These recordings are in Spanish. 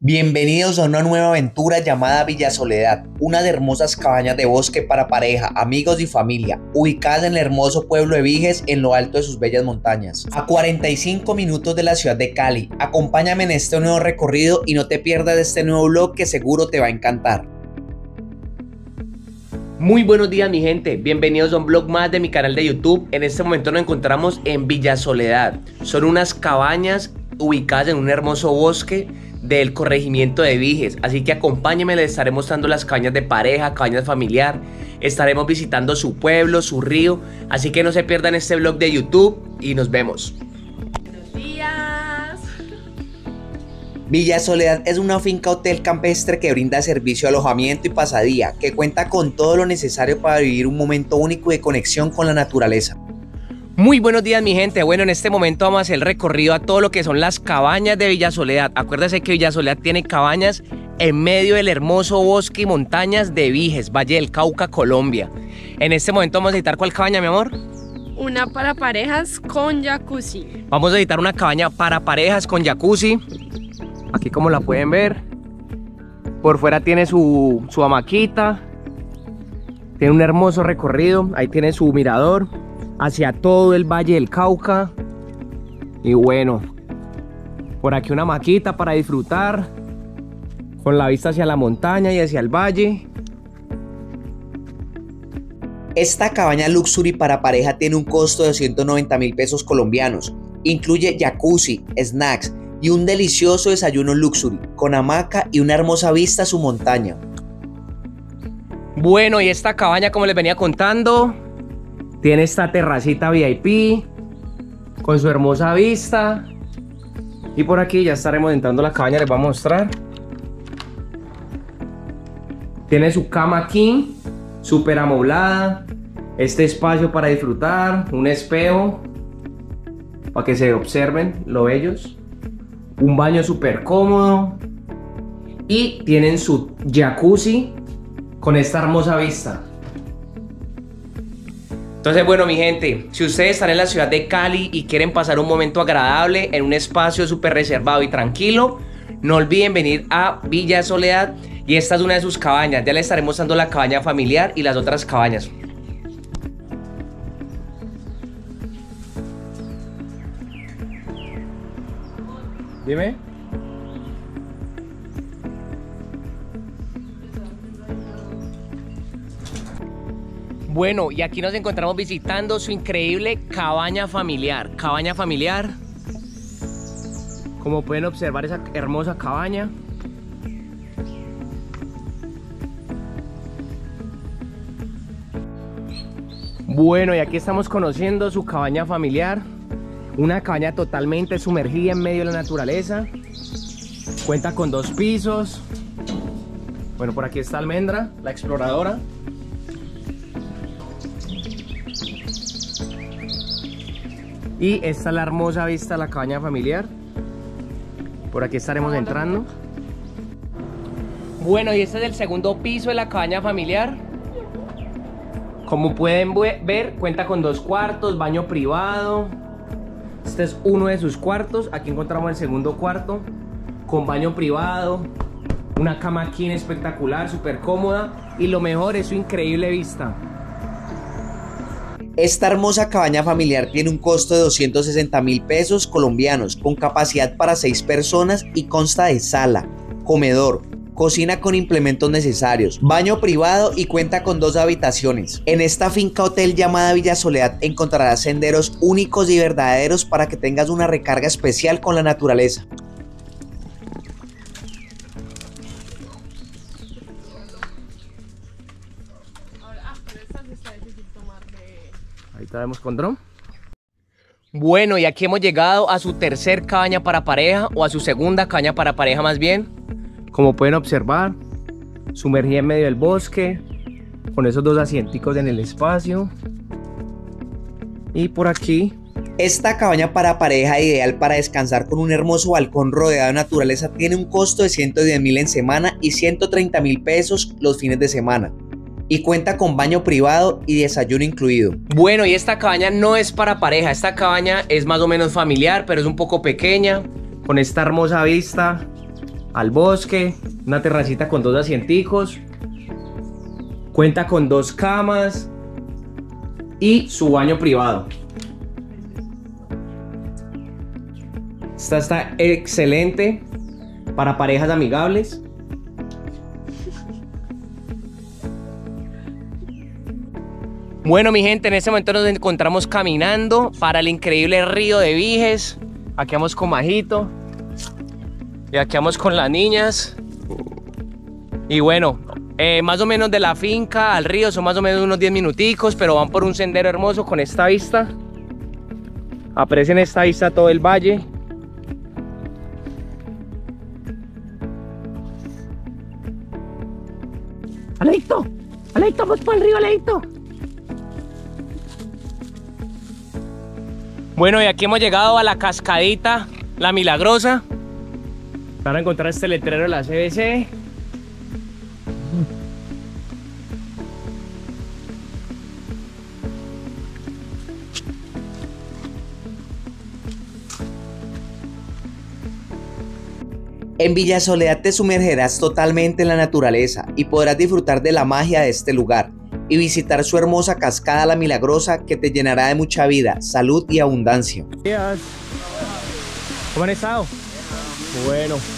Bienvenidos a una nueva aventura llamada Villa Soledad, unas hermosas cabañas de bosque para pareja, amigos y familia, ubicadas en el hermoso pueblo de Viges en lo alto de sus bellas montañas. A 45 minutos de la ciudad de Cali, acompáñame en este nuevo recorrido y no te pierdas de este nuevo vlog que seguro te va a encantar. Muy buenos días mi gente, bienvenidos a un vlog más de mi canal de YouTube. En este momento nos encontramos en Villa Soledad. Son unas cabañas ubicadas en un hermoso bosque del corregimiento de Viges. Así que acompáñenme, les estaré mostrando las cabañas de pareja, cabañas familiar. Estaremos visitando su pueblo, su río. Así que no se pierdan este vlog de YouTube y nos vemos. Buenos días. Villa Soledad es una finca hotel campestre que brinda servicio alojamiento y pasadía, que cuenta con todo lo necesario para vivir un momento único de conexión con la naturaleza. Muy buenos días mi gente, bueno en este momento vamos a hacer el recorrido a todo lo que son las cabañas de Villa Soledad. Acuérdense que Villa Soledad tiene cabañas en medio del hermoso bosque y montañas de Viges, Valle del Cauca, Colombia. En este momento vamos a editar cuál cabaña mi amor. Una para parejas con jacuzzi. Vamos a editar una cabaña para parejas con jacuzzi. Aquí como la pueden ver. Por fuera tiene su, su hamaquita. Tiene un hermoso recorrido, ahí tiene su mirador hacia todo el Valle del Cauca. Y bueno, por aquí una maquita para disfrutar, con la vista hacia la montaña y hacia el valle. Esta cabaña Luxury para pareja tiene un costo de 190 mil pesos colombianos. Incluye jacuzzi, snacks y un delicioso desayuno Luxury, con hamaca y una hermosa vista a su montaña. Bueno, y esta cabaña, como les venía contando, tiene esta terracita VIP con su hermosa vista. Y por aquí ya estaremos entrando la cabaña, les voy a mostrar. Tiene su cama king, súper amoblada. Este espacio para disfrutar, un espejo para que se observen lo bellos. Un baño súper cómodo. Y tienen su jacuzzi con esta hermosa vista. Entonces, bueno, mi gente, si ustedes están en la ciudad de Cali y quieren pasar un momento agradable en un espacio súper reservado y tranquilo, no olviden venir a Villa Soledad y esta es una de sus cabañas. Ya les estaré mostrando la cabaña familiar y las otras cabañas. Dime. Bueno, y aquí nos encontramos visitando su increíble cabaña familiar. Cabaña familiar. Como pueden observar esa hermosa cabaña. Bueno, y aquí estamos conociendo su cabaña familiar. Una cabaña totalmente sumergida en medio de la naturaleza. Cuenta con dos pisos. Bueno, por aquí está Almendra, la exploradora. Y esta es la hermosa vista de la cabaña familiar. Por aquí estaremos entrando. Bueno, y este es el segundo piso de la cabaña familiar. Como pueden ver, cuenta con dos cuartos, baño privado. Este es uno de sus cuartos. Aquí encontramos el segundo cuarto con baño privado. Una cama aquí espectacular, súper cómoda. Y lo mejor es su increíble vista. Esta hermosa cabaña familiar tiene un costo de 260 mil pesos colombianos con capacidad para 6 personas y consta de sala, comedor, cocina con implementos necesarios, baño privado y cuenta con dos habitaciones. En esta finca hotel llamada Villa Soledad encontrarás senderos únicos y verdaderos para que tengas una recarga especial con la naturaleza. Ahorita vemos con dron. Bueno, y aquí hemos llegado a su tercer cabaña para pareja o a su segunda cabaña para pareja más bien. Como pueden observar, sumergida en medio del bosque, con esos dos asienticos en el espacio. Y por aquí. Esta cabaña para pareja ideal para descansar con un hermoso balcón rodeado de naturaleza tiene un costo de 110 mil en semana y 130 mil pesos los fines de semana y cuenta con baño privado y desayuno incluido. Bueno, y esta cabaña no es para pareja, esta cabaña es más o menos familiar, pero es un poco pequeña, con esta hermosa vista al bosque, una terracita con dos asienticos, cuenta con dos camas y su baño privado. Esta está excelente para parejas amigables. Bueno, mi gente, en este momento nos encontramos caminando para el increíble río de Viges. Aquí vamos con Majito. Y aquí vamos con las niñas. Y bueno, eh, más o menos de la finca al río son más o menos unos 10 minuticos, pero van por un sendero hermoso con esta vista. Aprecien esta vista todo el valle. ¡Aleito! ¡Aleito! ¡Vamos por el río, Aleito! Bueno, y aquí hemos llegado a la cascadita La Milagrosa. Van a encontrar este letrero de la CBC. En Villa Soledad te sumergerás totalmente en la naturaleza y podrás disfrutar de la magia de este lugar y visitar su hermosa cascada La Milagrosa que te llenará de mucha vida, salud y abundancia. ¿Cómo han estado? Bueno.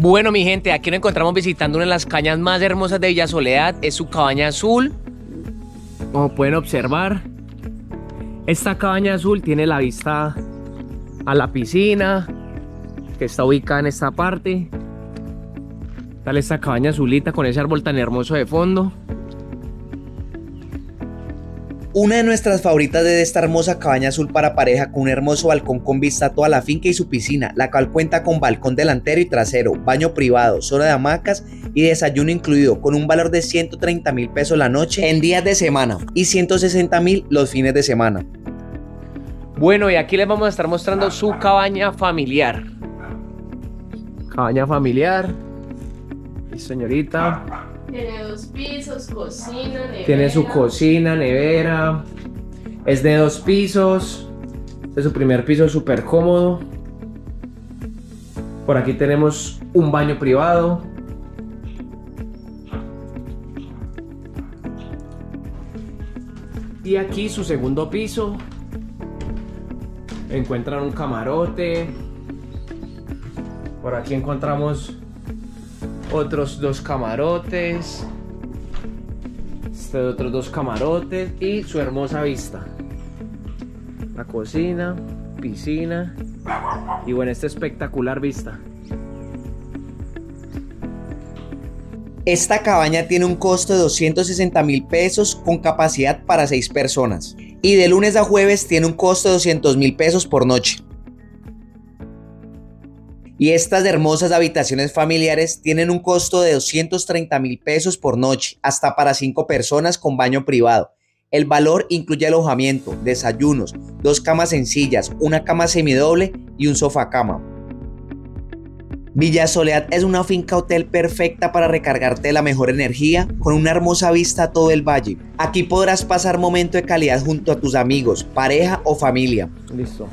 Bueno, mi gente, aquí nos encontramos visitando una de las cañas más hermosas de Villa Soledad. Es su cabaña azul. Como pueden observar, esta cabaña azul tiene la vista a la piscina, que está ubicada en esta parte. Tal esta cabaña azulita con ese árbol tan hermoso de fondo. Una de nuestras favoritas de esta hermosa cabaña azul para pareja con un hermoso balcón con vista a toda la finca y su piscina, la cual cuenta con balcón delantero y trasero, baño privado, zona de hamacas y desayuno incluido con un valor de 130 mil pesos la noche en días de semana y 160 mil los fines de semana. Bueno, y aquí les vamos a estar mostrando su cabaña familiar. Cabaña familiar. Y señorita. Tiene dos pisos, cocina, nevera. Tiene su cocina, nevera. Es de dos pisos. Es su primer piso súper cómodo. Por aquí tenemos un baño privado. Y aquí su segundo piso. Encuentran un camarote. Por aquí encontramos otros dos camarotes. Este otros dos camarotes y su hermosa vista. La cocina, piscina y bueno, esta espectacular vista. Esta cabaña tiene un costo de 260 mil pesos con capacidad para 6 personas. Y de lunes a jueves tiene un costo de 200 mil pesos por noche. Y estas hermosas habitaciones familiares tienen un costo de 230 mil pesos por noche, hasta para 5 personas con baño privado. El valor incluye alojamiento, desayunos, dos camas sencillas, una cama semidoble y un sofá cama. Villa Soledad es una finca hotel perfecta para recargarte la mejor energía con una hermosa vista a todo el valle. Aquí podrás pasar momento de calidad junto a tus amigos, pareja o familia. Listo.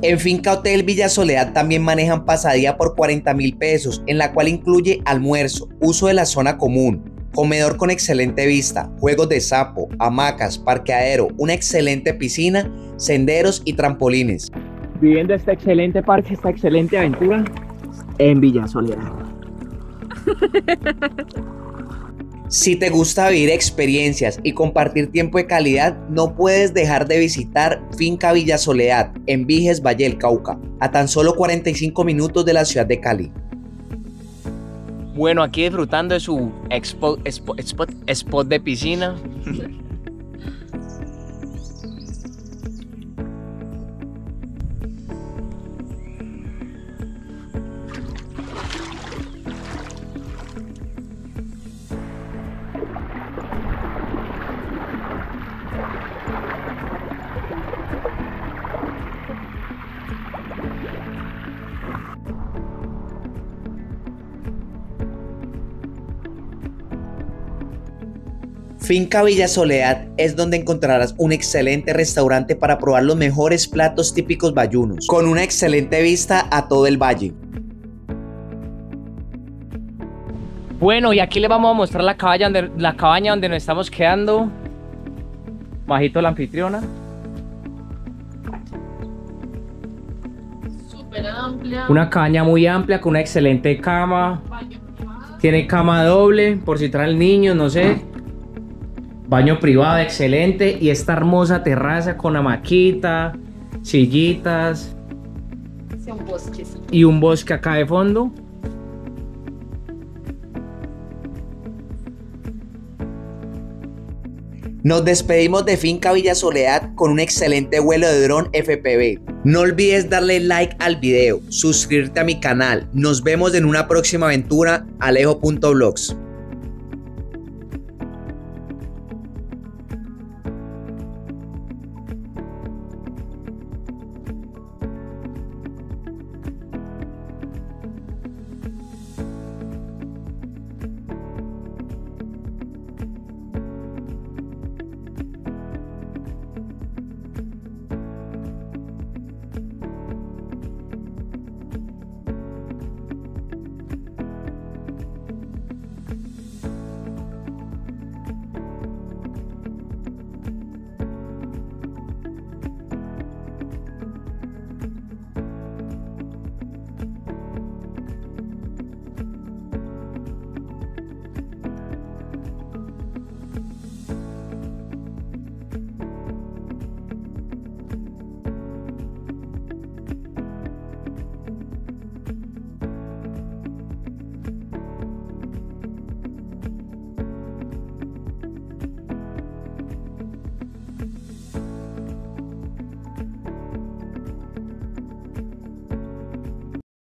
En Finca Hotel Villa Soledad también manejan pasadía por 40 mil pesos, en la cual incluye almuerzo, uso de la zona común, comedor con excelente vista, juegos de sapo, hamacas, parqueadero, una excelente piscina, senderos y trampolines. Viviendo esta excelente parque, esta excelente aventura en Villa Soledad. Si te gusta vivir experiencias y compartir tiempo de calidad, no puedes dejar de visitar Finca Villa Soledad en Viges, Valle del Cauca, a tan solo 45 minutos de la ciudad de Cali. Bueno, aquí disfrutando de su expo- expo- spot, spot de piscina. Finca Villa Soledad es donde encontrarás un excelente restaurante para probar los mejores platos típicos bayunos, con una excelente vista a todo el valle. Bueno, y aquí les vamos a mostrar la cabaña donde, la cabaña donde nos estamos quedando. Majito la anfitriona. Súper amplia. Una cabaña muy amplia con una excelente cama. Tiene cama doble por si traen niños, no sé. Baño privado excelente y esta hermosa terraza con hamaquita, sillitas Hacia un bosquecito. y un bosque acá de fondo. Nos despedimos de Finca Villa Soledad con un excelente vuelo de dron FPV. No olvides darle like al video, suscribirte a mi canal. Nos vemos en una próxima aventura. Alejo.vlogs.